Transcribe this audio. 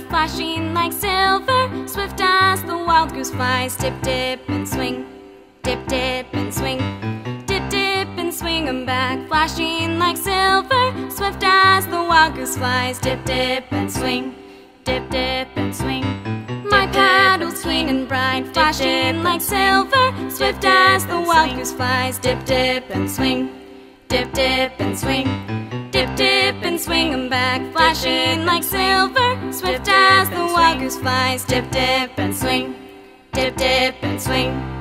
flashing like silver. Swift as the wild goose flies, dip, dip, and swing. Dip, dip, and swing. Dip, dip, and swing 'em back, flashing like silver. Swift as the wild goose flies, dip, dip, and swing. Dip, dip, and swing. My paddles clean and bright, flashing like silver. Swift as the wild goose flies, dip, dip, and swing. Dip, dip, and swing. Dip, dip, and swing swing 'em back, flashing like silver. Swift as the wild goose flies, dip, dip, and swing. Dip, dip, and swing.